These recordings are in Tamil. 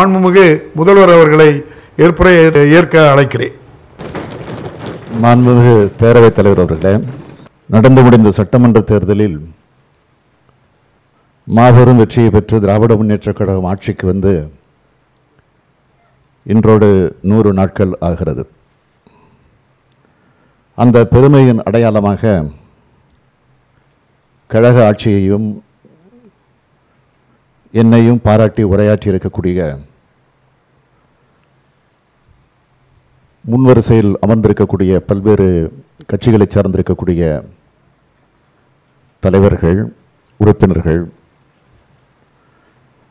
மாண்புமிகு முதல்வர் அவர்களை ஏற்புரை ஏற்க அழைக்கிறேன். மாண்புமிகு பேரவைத் தலைவர் அவர்களே நடந்து முடிந்த சட்டமன்ற தேர்தலில் மாபெரும் வெற்றியை பெற்று திராவிட முன்னேற்றக் கழகம் ஆட்சிக்கு வந்து இன்றோடு நூறு நாட்கள் ஆகிறது. அந்த பெருமையின் அடையாளமாக கழக ஆட்சியையும் என்னையும் பாராட்டி உரையாற்றி இருக்கக்கூடிய முன்வரிசையில் அமர்ந்திருக்கக்கூடிய பல்வேறு கட்சிகளை சார்ந்திருக்கக்கூடிய தலைவர்கள் உறுப்பினர்கள்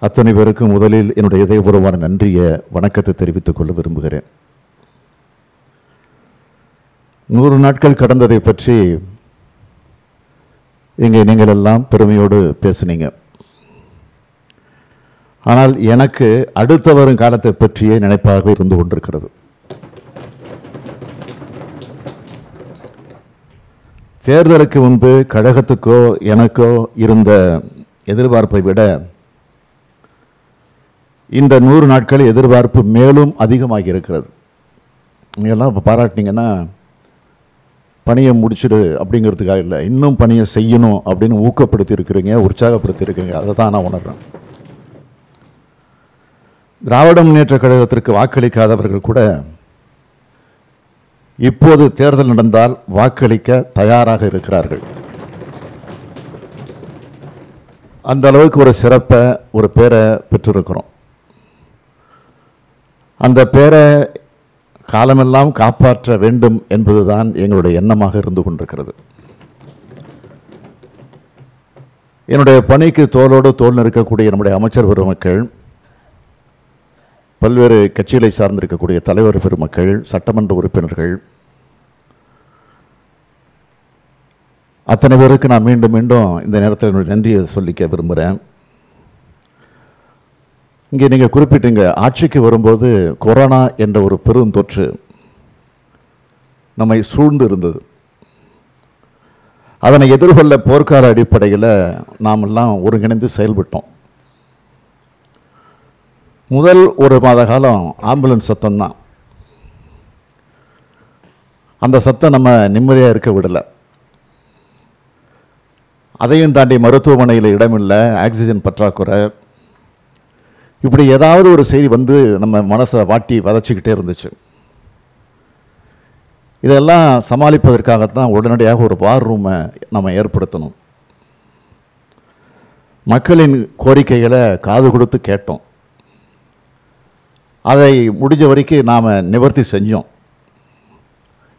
அத்தனை பேருக்கும் முதலில் என்னுடைய இதயபூர்வமான நன்றிய வணக்கத்தை தெரிவித்துக் கொள்ள விரும்புகிறேன். நூறு நாட்கள் கடந்ததை பற்றி இங்கே நீங்கள் எல்லாம் பெருமையோடு பேசுனீங்க. ஆனால் எனக்கு அடுத்த வரும் காலத்தை பற்றியே நினைப்பாக இருந்து கொண்டிருக்கிறது. தேர்தலுக்கு முன்பு கழகத்துக்கோ எனக்கோ இருந்த எதிர்பார்ப்பை விட இந்த நூறு நாட்கள் எதிர்பார்ப்பு மேலும் அதிகமாகி இருக்கிறது. நீங்கள்லாம் இப்போ பாராட்டினீங்கன்னா பணியை முடிச்சிடு அப்படிங்கிறதுக்காக இல்லை இன்னும் பணியை செய்யணும் அப்படின்னு ஊக்கப்படுத்தி இருக்கிறீங்க உற்சாகப்படுத்தி இருக்கிறீங்க அதை தான் நான் உணர்கிறேன் திராவிட முன்னேற்ற கழகத்திற்கு வாக்களிக்காதவர்கள் கூட இப்போது தேர்தல் நடந்தால் வாக்களிக்க தயாராக இருக்கிறார்கள். அந்த அளவுக்கு ஒரு சிறப்பை ஒரு பேரை பெற்றிருக்கிறோம். அந்த பேரை காலமெல்லாம் காப்பாற்ற வேண்டும் என்பதுதான் எங்களுடைய எண்ணமாக இருந்து கொண்டிருக்கிறது. என்னுடைய பணிக்கு தோளோடு தோல் நிற்கக்கூடிய நம்முடைய அமைச்சர் பெருமக்கள் பல்வேறு கட்சிகளை சார்ந்திருக்கக்கூடிய தலைவர் பெருமக்கள் சட்டமன்ற உறுப்பினர்கள். அத்தனை பேருக்கு நான் மீண்டும் மீண்டும் இந்த நேரத்தில் என்னுடைய நன்றியை சொல்லிக்க விரும்புகிறேன். இங்கே நீங்கள் குறிப்பிட்டீங்க ஆட்சிக்கு வரும்போது கொரோனா என்ற ஒரு பெருந்தொற்று நம்மை சூழ்ந்து இருந்தது அதனை எதிர்கொள்ள போர்க்கால அடிப்படையில் நாமெல்லாம் ஒருங்கிணைந்து செயல்பட்டோம். முதல் ஒரு மாத காலம் ஆம்புலன்ஸ் சத்தம் தான் அந்த சத்தம் நம்ம நிம்மதியாக இருக்க விடலை. அதையும் தாண்டி மருத்துவமனையில் இடமில்லை ஆக்சிஜன் பற்றாக்குறை. இப்படி ஏதாவது ஒரு செய்தி வந்து நம்ம மனசை வாட்டி வதச்சிக்கிட்டே இருந்துச்சு. இதெல்லாம் சமாளிப்பதற்காகத்தான் உடனடியாக ஒரு வார் ரூமை நம்ம ஏற்படுத்தணும். மக்களின் கோரிக்கைகளை காது கொடுத்து கேட்டோம். அதை முடிஞ்ச வரைக்கும் நாம் நிவர்த்தி செஞ்சோம்.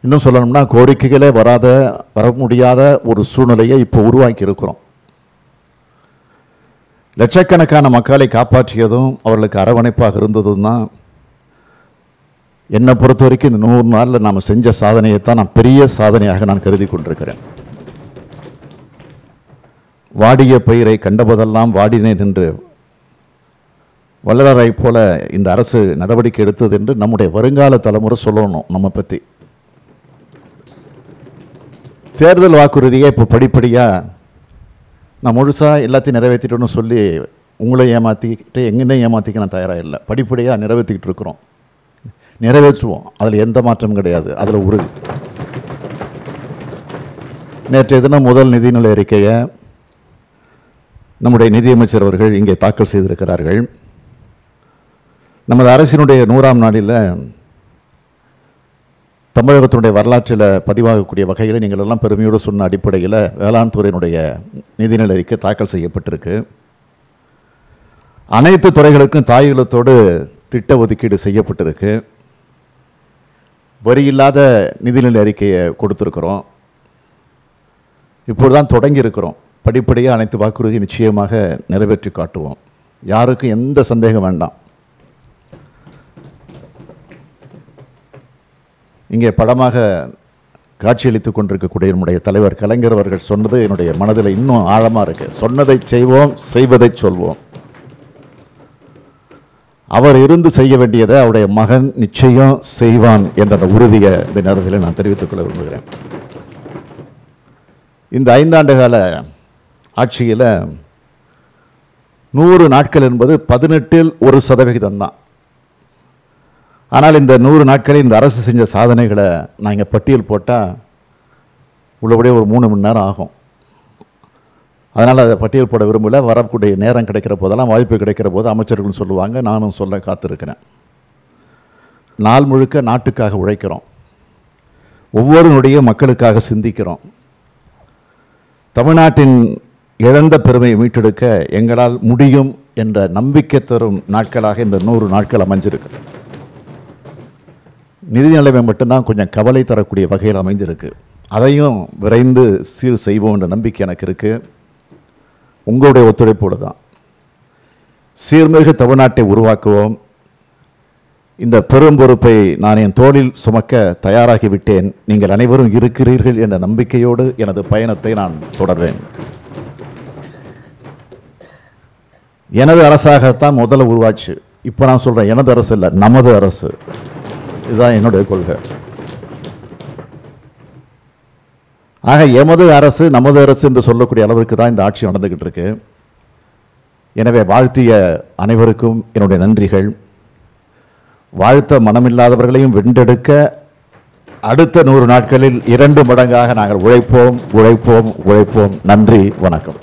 இன்னும் சொல்லணும்னா கோரிக்கைகளே வராத வர முடியாத ஒரு சூழ்நிலையை இப்போ உருவாக்கி இருக்கிறோம். லட்சக்கணக்கான மக்களை காப்பாற்றியதும் அவர்களுக்கு அரவணைப்பாக இருந்ததும் தான் என்னை பொறுத்த வரைக்கும் இந்த நூறு நாளில் நாம் செஞ்ச சாதனையை தான் நான் பெரிய சாதனையாக நான் கருதி கொண்டிருக்கிறேன். வாடிய பயிரை கண்டபோதெல்லாம் வாடினேன் என்று வல்லராய் போல இந்த அரசு நடவடிக்கை எடுத்தது என்று நம்முடைய வருங்கால தலைமுறை சொல்லணும் நம்ம பற்றி தேர்தல் வாக்குறுதியை இப்போ படிப்படியாக நான் முழுசாக எல்லாத்தையும் நிறைவேற்றிட்டோன்னு சொல்லி உங்களை ஏமாற்றிக்கிட்டு எங்கேயும் ஏமாற்றிக்க நான் தயாராக இல்லை. படிப்படியாக நிறைவேற்றிக்கிட்டு இருக்கிறோம். நிறைவேற்றுவோம். அதில் எந்த மாற்றமும் கிடையாது. அதில் உறுதி நேற்றைய தினம் முதல் நிதிநிலை அறிக்கையை நம்முடைய நிதியமைச்சர் அவர்கள் இங்கே தாக்கல் செய்திருக்கிறார்கள். நமது அரசினுடைய நூறாம் நாளில் தமிழகத்தினுடைய வரலாற்றில் பதிவாகக்கூடிய வகையில் நீங்கள் எல்லாம் பெருமையோடு சொன்ன அடிப்படையில் வேளாண் துறையினுடைய நிதிநிலை அறிக்கை தாக்கல் செய்யப்பட்டிருக்கு. அனைத்து துறைகளுக்கும் தாயுலத்தோடு திட்ட ஒதுக்கீடு செய்யப்பட்டிருக்கு. வரி இல்லாத நிதிநிலை அறிக்கையை கொடுத்துருக்குறோம். இப்போது தான் தொடங்கியிருக்கிறோம் படிப்படியாக அனைத்து வாக்குறுதியும் நிச்சயமாக நிறைவேற்றி காட்டுவோம். யாருக்கும் எந்த சந்தேகம் வேண்டாம். இங்கே படமாக காட்சியளித்து கொண்டிருக்கக்கூடிய நம்முடைய தலைவர் கலைஞர் அவர்கள் சொன்னது என்னுடைய மனதில் இன்னும் ஆழமாக இருக்கு. சொன்னதை செய்வோம் செய்வதை சொல்வோம். அவர் இருந்து செய்ய வேண்டியதை அவருடைய மகன் நிச்சயம் செய்வான் என்ற அந்த உறுதியை இந்த நேரத்தில் நான் தெரிவித்துக் கொள்ள விரும்புகிறேன். இந்த ஐந்தாண்டு கால ஆட்சியில் நூறு நாட்கள் என்பது பதினெட்டில் ஒரு சதவிகிதம் தான் ஆனால் இந்த நூறு நாட்களில் இந்த அரசு செஞ்ச சாதனைகளை நான் இங்கே பட்டியல் போட்டால் உள்ளபடியே ஒரு மூணு மணி நேரம் ஆகும். அதனால் அதை பட்டியல் போட விரும்பல. வரக்கூடிய நேரம் கிடைக்கிற போதெல்லாம் வாய்ப்பு கிடைக்கிற போது அமைச்சர்கள் சொல்லுவாங்க. நானும் சொல்ல காத்திருக்கிறேன். நாள் முழுக்க நாட்டுக்காக உழைக்கிறோம். ஒவ்வொருனுடைய மக்களுக்காக சிந்திக்கிறோம். தமிழ்நாட்டின் இழந்த பெருமையை மீட்டெடுக்க எங்களால் முடியும் என்ற நம்பிக்கை தரும் நாட்களாக இந்த நூறு நாட்கள் அமைஞ்சிருக்கு. நிதி நிலைமை மட்டும்தான் கொஞ்சம் கவலை தரக்கூடிய வகையில் அமைஞ்சிருக்கு. அதையும் விரைந்து சீர் செய்வோம் என்ற நம்பிக்கை எனக்கு இருக்குது உங்களுடைய ஒத்துழைப்போடு தான். சீர்மிகு தமிழ்நாட்டை உருவாக்குவோம். இந்த பெரும் பொறுப்பை நான் என் தோளில் சுமக்க தயாராகிவிட்டேன் நீங்கள் அனைவரும் இருக்கிறீர்கள் என்ற நம்பிக்கையோடு எனது பயணத்தை நான் தொடர்வேன் எனது அரசாகத்தான் முதல்ல உருவாச்சு. இப்போ நான் சொல்கிறேன் எனது அரசு இல்லை நமது அரசு. இதுதான் என்னுடைய கொள்கை. ஆக எமது அரசு நமது அரசு என்று சொல்லக்கூடிய அளவிற்கு தான் இந்த ஆட்சி நடந்துக்கிட்டு இருக்கு. எனவே வாழ்த்திய அனைவருக்கும் என்னுடைய நன்றிகள். வாழ்த்த மனமில்லாதவர்களையும் வென்றெடுக்க அடுத்த நூறு நாட்களில் இரண்டு மடங்காக நாங்கள் உழைப்போம் உழைப்போம் உழைப்போம். நன்றி வணக்கம்.